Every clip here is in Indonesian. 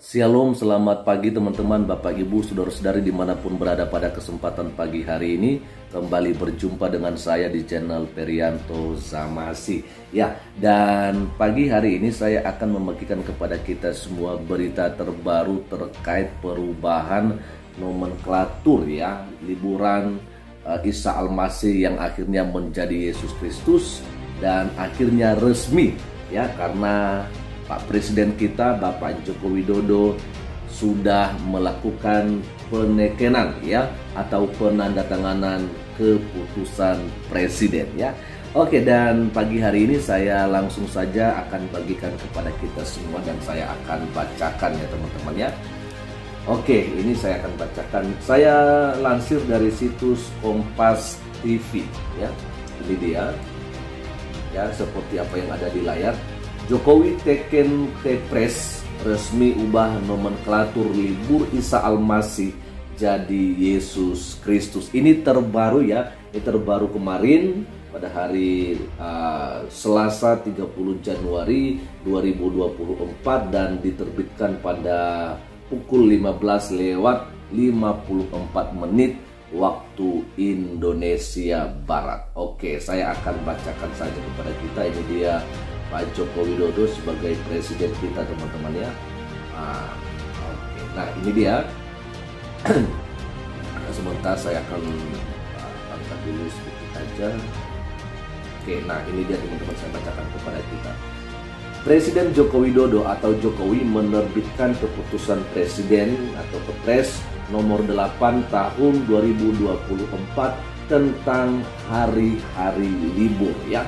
Shalom, selamat pagi teman-teman, Bapak Ibu, Saudara-saudari di mana pun berada pada kesempatan pagi hari ini. Kembali berjumpa dengan saya di channel Perianto Zamasi. Ya, dan pagi hari ini saya akan membagikan kepada kita semua berita terbaru terkait perubahan nomenklatur ya. Liburan uh, Isa Al-Masih yang akhirnya menjadi Yesus Kristus Dan akhirnya resmi ya karena Pak Presiden kita Bapak Joko Widodo sudah melakukan penekenan ya atau penandatanganan keputusan presiden ya. Oke dan pagi hari ini saya langsung saja akan bagikan kepada kita semua dan saya akan bacakan ya teman-teman ya. Oke, ini saya akan bacakan. Saya lansir dari situs Kompas TV ya. Ini dia. Ya, seperti apa yang ada di layar. Jokowi teken Kepres resmi ubah nomenklatur libur Isa Almasih jadi Yesus Kristus. Ini terbaru ya, ini terbaru kemarin pada hari uh, Selasa 30 Januari 2024 dan diterbitkan pada pukul 15 lewat 54 menit waktu Indonesia Barat. Oke, saya akan bacakan saja kepada kita. Ini dia Pak Joko Widodo sebagai presiden kita teman-teman ya. Nah, okay. nah ini dia. Sebentar saya akan uh, angkat dulu sedikit aja. Oke, nah ini dia teman-teman saya bacakan kepada kita. Presiden Joko Widodo atau Jokowi menerbitkan keputusan presiden atau Kepres nomor 8 tahun 2024 tentang hari-hari libur ya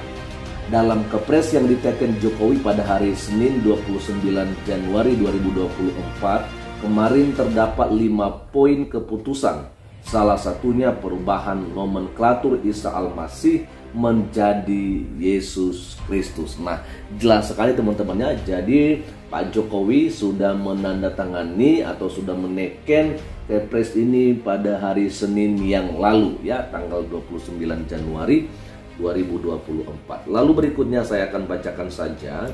dalam kepres yang diteken Jokowi pada hari Senin 29 Januari 2024 kemarin terdapat lima poin keputusan. Salah satunya perubahan nomenklatur Isa Al-Masih menjadi Yesus Kristus. Nah, jelas sekali teman-temannya. Jadi Pak Jokowi sudah menandatangani atau sudah meneken Kepres ini pada hari Senin yang lalu ya, tanggal 29 Januari 2024. Lalu berikutnya saya akan bacakan saja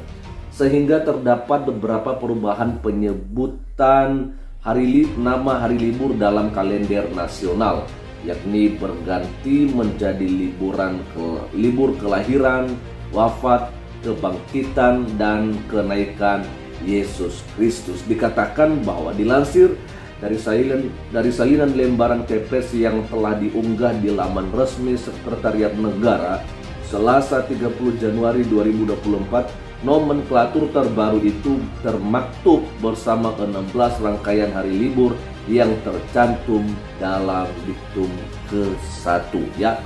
sehingga terdapat beberapa perubahan penyebutan hari li nama hari libur dalam kalender nasional yakni berganti menjadi liburan ke, libur kelahiran, wafat, kebangkitan dan kenaikan Yesus Kristus. Dikatakan bahwa dilansir dari salinan dari salinan lembaran kepres yang telah diunggah di laman resmi Sekretariat Negara Selasa 30 Januari 2024 nomenklatur terbaru itu termaktub bersama ke-16 rangkaian hari libur yang tercantum dalam diktum ke-1 ya.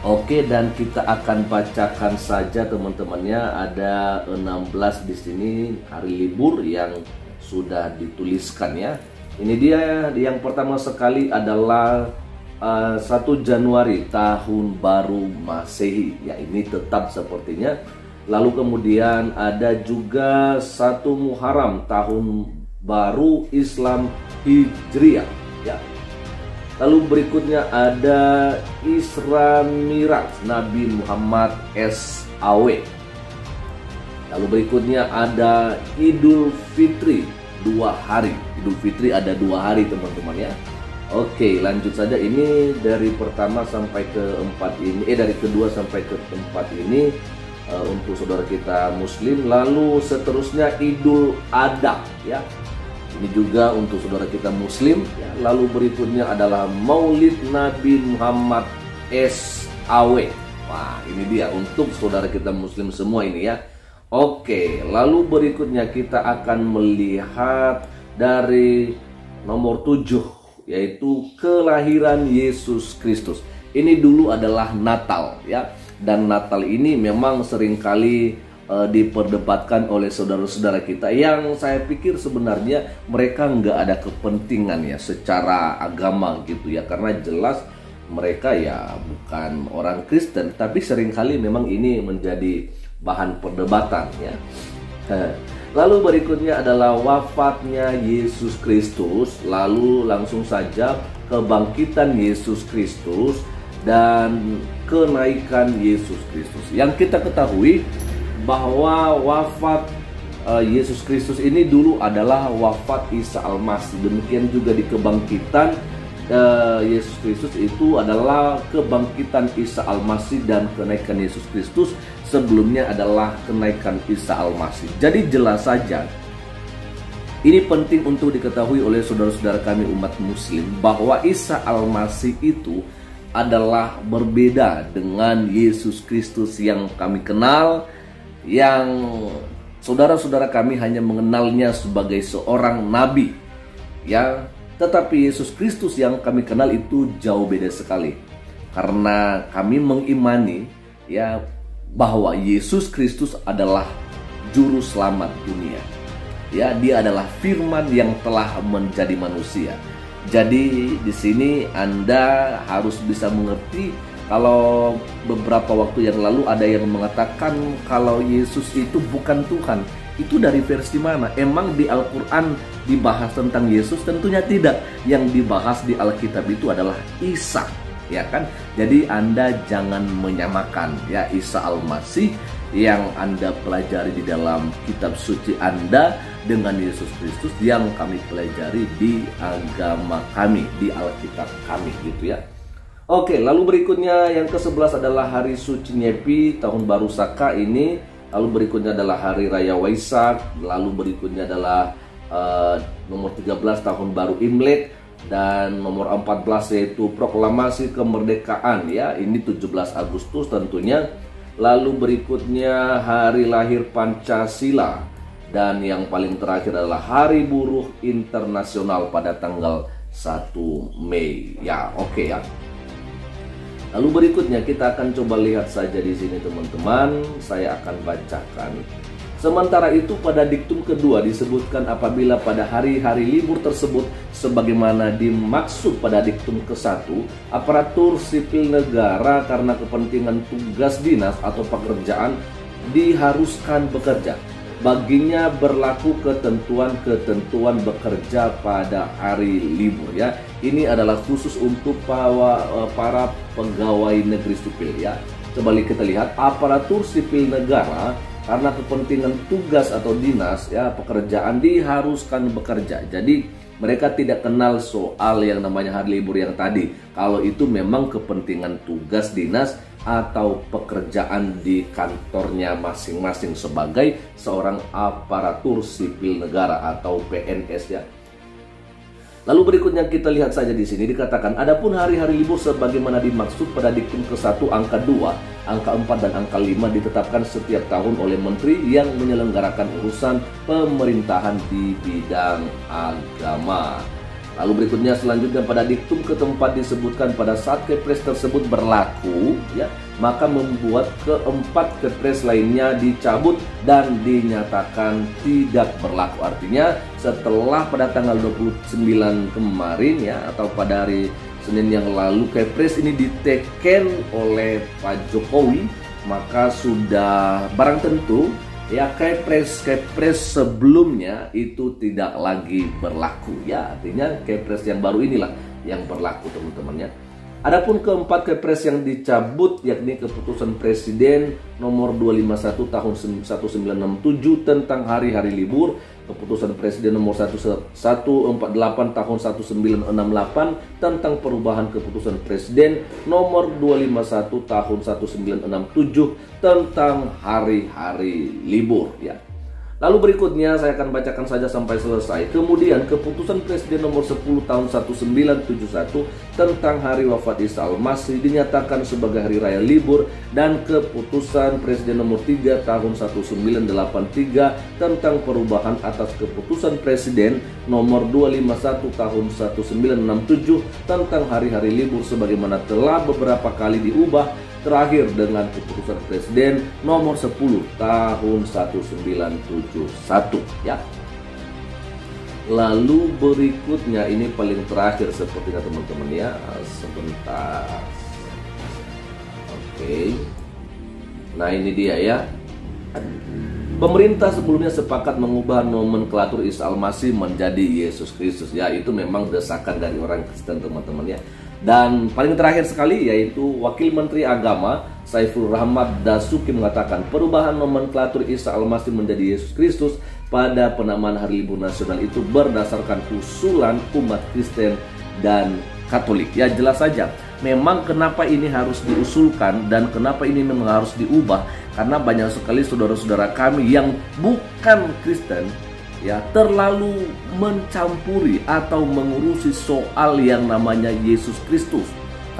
Oke dan kita akan bacakan saja teman-temannya ada 16 di sini hari libur yang sudah dituliskan ya. Ini dia yang pertama sekali adalah uh, eh, 1 Januari tahun baru Masehi. Ya ini tetap sepertinya. Lalu kemudian ada juga satu Muharram tahun baru Islam Hijriah ya. Lalu berikutnya ada Isra Miraj Nabi Muhammad SAW. Lalu berikutnya ada Idul Fitri dua hari. Idul Fitri ada dua hari teman-teman ya. Oke, lanjut saja. Ini dari pertama sampai ke empat ini, eh dari kedua sampai ke empat ini uh, untuk saudara kita Muslim. Lalu seterusnya Idul Adha, ya. Ini juga untuk saudara kita Muslim. Ya. Lalu berikutnya adalah Maulid Nabi Muhammad SAW. Wah, ini dia untuk saudara kita Muslim semua ini ya. Oke, lalu berikutnya kita akan melihat dari nomor 7 yaitu kelahiran Yesus Kristus. Ini dulu adalah Natal ya. Dan Natal ini memang sering kali uh, diperdebatkan oleh saudara-saudara kita yang saya pikir sebenarnya mereka nggak ada kepentingan ya secara agama gitu ya karena jelas mereka ya bukan orang Kristen tapi sering kali memang ini menjadi bahan perdebatan ya. Lalu berikutnya adalah wafatnya Yesus Kristus, lalu langsung saja kebangkitan Yesus Kristus dan kenaikan Yesus Kristus. Yang kita ketahui bahwa wafat uh, Yesus Kristus ini dulu adalah wafat Isa Al-Masih. Demikian juga di kebangkitan uh, Yesus Kristus itu adalah kebangkitan Isa Al-Masih dan kenaikan Yesus Kristus sebelumnya adalah kenaikan Isa Al-Masih. Jadi jelas saja ini penting untuk diketahui oleh saudara-saudara kami umat muslim bahwa Isa Al-Masih itu adalah berbeda dengan Yesus Kristus yang kami kenal yang saudara-saudara kami hanya mengenalnya sebagai seorang nabi ya tetapi Yesus Kristus yang kami kenal itu jauh beda sekali karena kami mengimani ya bahwa Yesus Kristus adalah juru selamat dunia ya dia adalah firman yang telah menjadi manusia jadi di sini Anda harus bisa mengerti kalau beberapa waktu yang lalu ada yang mengatakan kalau Yesus itu bukan Tuhan. Itu dari versi mana? Emang di Al-Qur'an dibahas tentang Yesus? Tentunya tidak. Yang dibahas di Alkitab itu adalah Isa, ya kan? Jadi Anda jangan menyamakan ya Isa Al-Masih yang Anda pelajari di dalam kitab suci Anda dengan Yesus Kristus yang kami pelajari di agama kami, di Alkitab kami gitu ya. Oke, lalu berikutnya yang ke-11 adalah hari suci Nyepi tahun baru Saka ini. Lalu berikutnya adalah hari raya Waisak, lalu berikutnya adalah uh, nomor 13 tahun baru Imlek dan nomor 14 yaitu proklamasi kemerdekaan ya. Ini 17 Agustus tentunya. Lalu berikutnya hari lahir Pancasila dan yang paling terakhir adalah Hari Buruh Internasional pada tanggal 1 Mei. Ya, oke okay ya. Lalu berikutnya kita akan coba lihat saja di sini teman-teman. Saya akan bacakan. Sementara itu pada diktum kedua disebutkan apabila pada hari-hari libur tersebut sebagaimana dimaksud pada diktum ke-1 aparatur sipil negara karena kepentingan tugas dinas atau pekerjaan diharuskan bekerja baginya berlaku ketentuan-ketentuan bekerja pada hari libur ya. Ini adalah khusus untuk para, eh, para pegawai negeri sipil ya. Coba kita lihat aparatur sipil negara karena kepentingan tugas atau dinas ya pekerjaan diharuskan bekerja. Jadi mereka tidak kenal soal yang namanya hari libur yang tadi. Kalau itu memang kepentingan tugas dinas atau pekerjaan di kantornya masing-masing sebagai seorang aparatur sipil negara atau PNS ya. Lalu berikutnya kita lihat saja di sini dikatakan adapun hari-hari libur sebagaimana dimaksud pada diktum ke-1 angka 2, angka 4 dan angka 5 ditetapkan setiap tahun oleh menteri yang menyelenggarakan urusan pemerintahan di bidang agama. Lalu berikutnya selanjutnya pada diktum ke tempat disebutkan pada saat kepres tersebut berlaku ya maka membuat keempat kepres lainnya dicabut dan dinyatakan tidak berlaku. Artinya setelah pada tanggal 29 kemarin ya atau pada hari Senin yang lalu kepres ini diteken oleh Pak Jokowi maka sudah barang tentu ya kepres kepres sebelumnya itu tidak lagi berlaku. Ya artinya kepres yang baru inilah yang berlaku teman-teman ya. Adapun keempat kepres yang dicabut yakni keputusan Presiden nomor 251 tahun 1967 tentang hari-hari libur, keputusan Presiden nomor 148 tahun 1968 tentang perubahan keputusan Presiden nomor 251 tahun 1967 tentang hari-hari libur ya. Lalu berikutnya saya akan bacakan saja sampai selesai. Kemudian keputusan Presiden nomor 10 tahun 1971 tentang hari wafat Isa Al-Masih dinyatakan sebagai hari raya libur dan keputusan Presiden nomor 3 tahun 1983 tentang perubahan atas keputusan Presiden nomor 251 tahun 1967 tentang hari-hari libur sebagaimana telah beberapa kali diubah terakhir dengan keputusan Presiden nomor 10 tahun 1971 ya. Lalu berikutnya ini paling terakhir sepertinya teman-teman ya. Sebentar. Oke. Nah, ini dia ya. Pemerintah sebelumnya sepakat mengubah nomenklatur Isa Al-Masih menjadi Yesus Kristus. Ya, itu memang desakan dari orang Kristen teman-teman ya. Dan paling terakhir sekali yaitu Wakil Menteri Agama Saiful Rahmat Dasuki mengatakan perubahan nomenklatur Isa Al-Masih menjadi Yesus Kristus pada penamaan hari libur nasional itu berdasarkan usulan umat Kristen dan Katolik. Ya jelas saja, memang kenapa ini harus diusulkan dan kenapa ini memang harus diubah karena banyak sekali saudara-saudara kami yang bukan Kristen ya terlalu mencampuri atau mengurusi soal yang namanya Yesus Kristus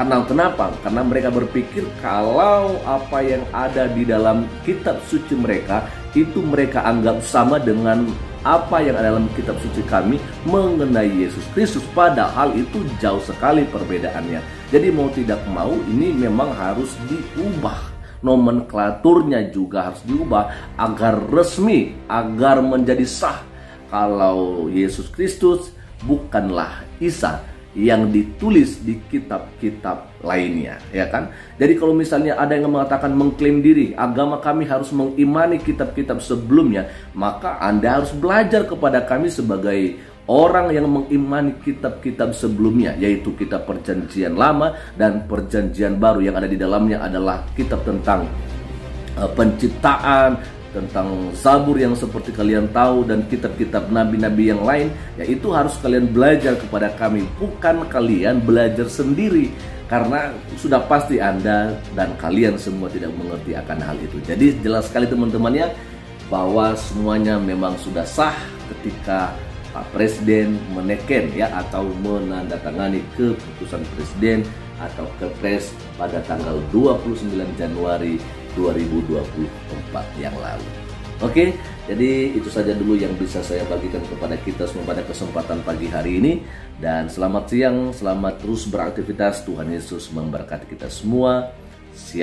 karena kenapa? Karena mereka berpikir kalau apa yang ada di dalam kitab suci mereka itu mereka anggap sama dengan apa yang ada dalam kitab suci kami mengenai Yesus Kristus padahal itu jauh sekali perbedaannya. Jadi mau tidak mau ini memang harus diubah. Nomenklaturnya juga harus diubah agar resmi, agar menjadi sah kalau Yesus Kristus bukanlah Isa yang ditulis di kitab-kitab lainnya ya kan? Jadi kalau misalnya ada yang mengatakan mengklaim diri agama kami harus mengimani kitab-kitab sebelumnya maka Anda harus belajar kepada kami sebagai orang yang mengimani kitab-kitab sebelumnya yaitu kitab perjanjian lama dan perjanjian baru. Yang ada di dalamnya adalah kitab tentang uh, penciptaan tentang Zabur yang seperti kalian tahu dan kitab-kitab nabi-nabi yang lain ya itu harus kalian belajar kepada kami bukan kalian belajar sendiri karena sudah pasti Anda dan kalian semua tidak mengerti akan hal itu. Jadi jelas sekali teman-teman ya bahwa semuanya memang sudah sah ketika Pak Presiden meneken ya atau menandatangani keputusan Presiden atau Kepres pada tanggal 29 Januari 2024 yang lalu. Oke, jadi itu saja dulu yang bisa saya bagikan kepada kita semua pada kesempatan pagi hari ini. Dan selamat siang, selamat terus beraktivitas. Tuhan Yesus memberkati kita semua. Siang.